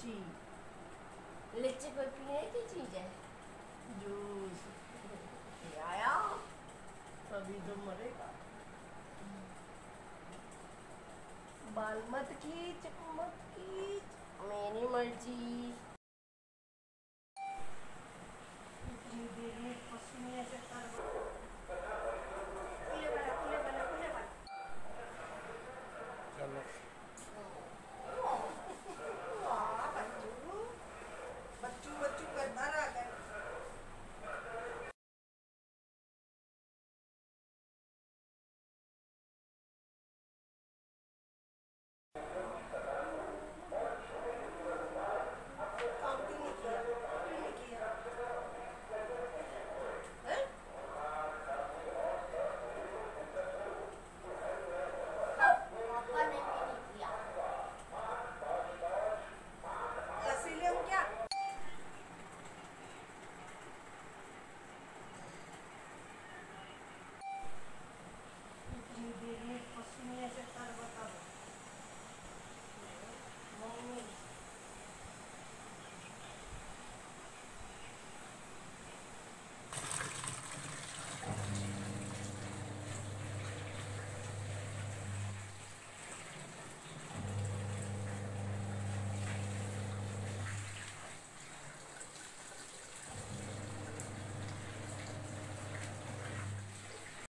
जी लीची कोई पीने की चीज़ है? जूस। आया। तभी तो मरेगा। हम्म। बाल मत खींच मत खींच। मेरी मर्ज़ी।